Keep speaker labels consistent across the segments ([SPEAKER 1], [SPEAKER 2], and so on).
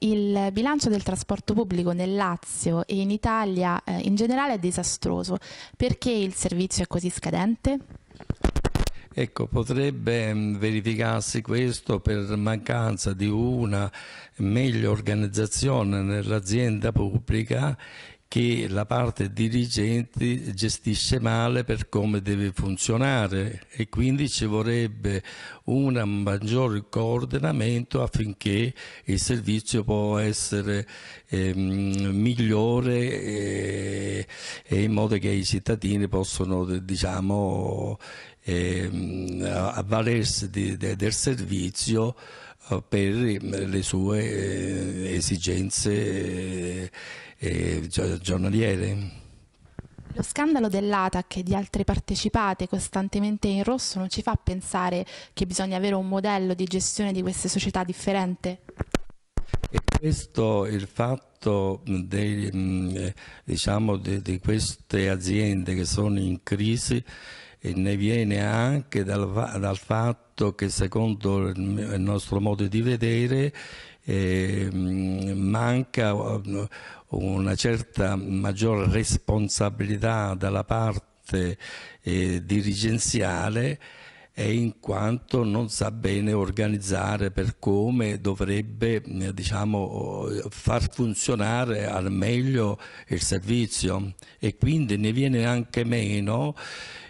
[SPEAKER 1] Il bilancio del trasporto pubblico nel Lazio e in Italia eh, in generale è disastroso. Perché il servizio è così scadente?
[SPEAKER 2] Ecco, potrebbe mm, verificarsi questo per mancanza di una meglio organizzazione nell'azienda pubblica che la parte dirigente gestisce male per come deve funzionare e quindi ci vorrebbe un maggiore coordinamento affinché il servizio possa essere eh, migliore e, e, in modo che i cittadini possano diciamo, eh, avvalersi di, de, del servizio eh, per le sue eh, esigenze eh, giornaliere.
[SPEAKER 1] Lo scandalo dell'ATAC e di altre partecipate costantemente in rosso non ci fa pensare che bisogna avere un modello di gestione di queste società differente?
[SPEAKER 2] E questo il fatto dei, mm, diciamo, di, di queste aziende che sono in crisi ne viene anche dal, dal fatto che secondo il nostro modo di vedere eh, manca uh, una certa maggiore responsabilità dalla parte eh, dirigenziale e in quanto non sa bene organizzare per come dovrebbe eh, diciamo, far funzionare al meglio il servizio. E quindi ne viene anche meno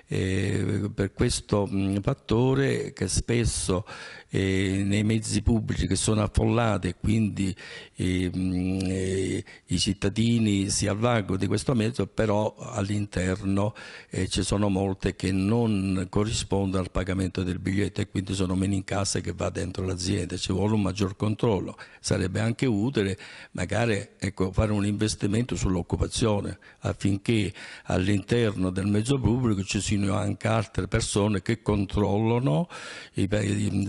[SPEAKER 2] eh, per questo mh, fattore che spesso eh, nei mezzi pubblici che sono affollati e quindi eh, eh, i cittadini si avvalgono di questo mezzo, però all'interno eh, ci sono molte che non corrispondono al pagamento del biglietto e quindi sono meno in cassa che va dentro l'azienda, ci vuole un maggior controllo. Sarebbe anche utile magari ecco, fare un investimento sull'occupazione affinché all'interno del mezzo pubblico ci siano anche altre persone che controllano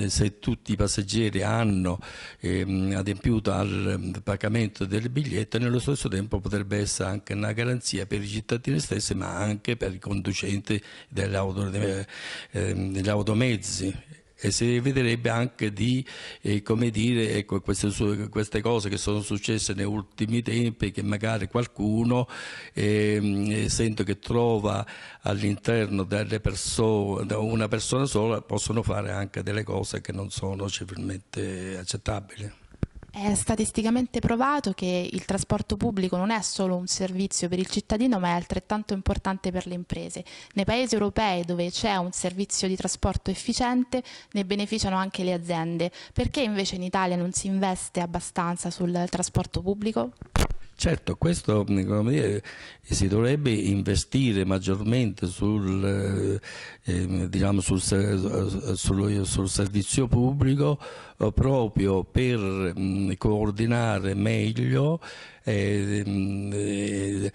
[SPEAKER 2] se tutti i passeggeri hanno ehm, adempiuto al ehm, pagamento del biglietto, nello stesso tempo potrebbe essere anche una garanzia per i cittadini stessi, ma anche per i conducenti degli, auto, eh, degli automezzi e si vedrebbe anche di, eh, come dire, ecco, queste, queste, cose che sono successe negli ultimi tempi, che magari qualcuno eh, sento che trova all'interno delle persone, una persona sola, possono fare anche delle cose che non sono civilmente accettabili.
[SPEAKER 1] È statisticamente provato che il trasporto pubblico non è solo un servizio per il cittadino, ma è altrettanto importante per le imprese. Nei paesi europei dove c'è un servizio di trasporto efficiente ne beneficiano anche le aziende. Perché invece in Italia non si investe abbastanza sul trasporto pubblico?
[SPEAKER 2] Certo, questo dire, si dovrebbe investire maggiormente sul, eh, diciamo sul, sul, sul, servizio pubblico eh, proprio per mh, coordinare meglio e eh,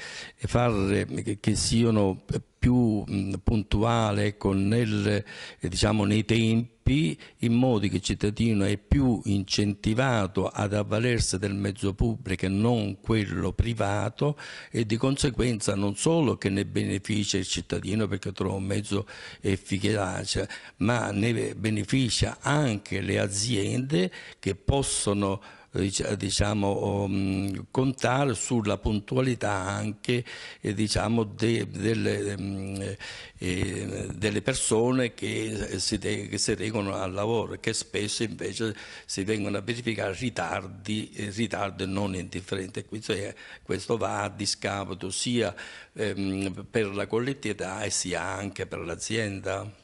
[SPEAKER 2] far che siano più puntuali ecco, nel, diciamo, nei tempi in modo che il cittadino è più incentivato ad avvalersi del mezzo pubblico e non quello privato e di conseguenza non solo che ne beneficia il cittadino perché trova un mezzo efficace ma ne beneficia anche le aziende che possono diciamo, um, contare sulla puntualità anche eh, diciamo, de, delle, um, eh, delle, persone che si, de, che si regolano al lavoro, che spesso invece si vengono a verificare ritardi, eh, ritardi non indifferenti. Questo va a discapito sia ehm, per la collettività e sia anche per l'azienda.